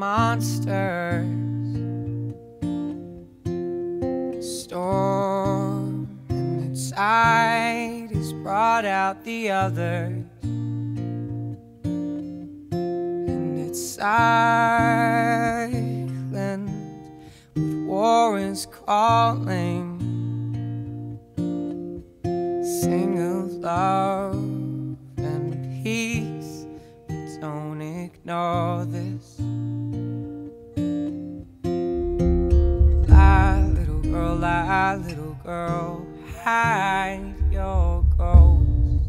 monsters. Storm inside has brought out the others. And it's silent with war is calling. Sing of love ignore this. Lie, little girl, lie, little girl, hide your ghost.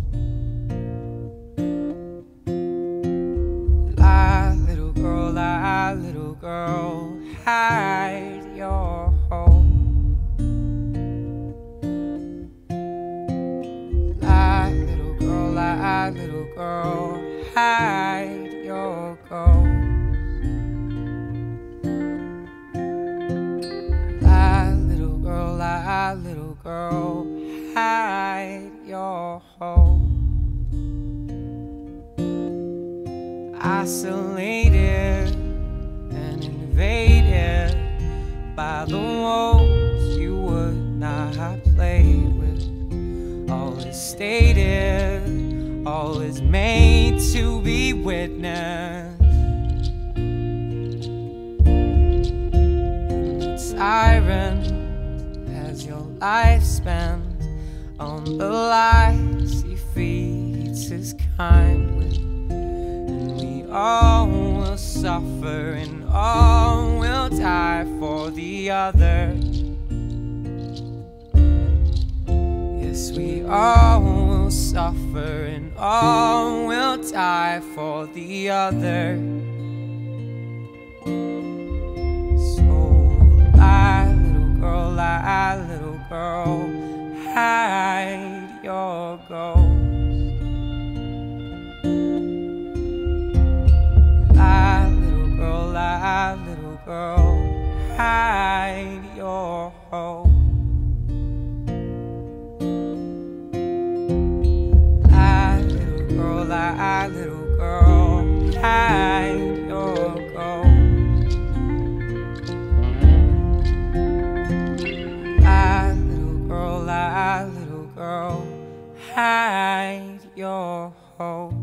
Lie, little girl, lie, little girl, hide your hope. Lie, little girl, lie, little girl, little girl, hide your hope. Isolated and invaded by the wolves you would not play with. All is stated, all is made to be witnessed. Siren life spent on the lies he feeds his kind with. And we all will suffer and all will die for the other. Yes, we all will suffer and all will die for the other. So lie, little girl, lie, little girl, hide your ghost. Lie, little girl, lie, little girl, hide your hope. Lie, little girl, lie, little girl, hide hide your hope.